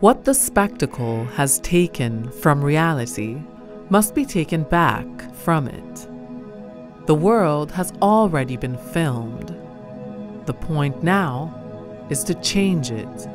What the spectacle has taken from reality must be taken back from it. The world has already been filmed. The point now is to change it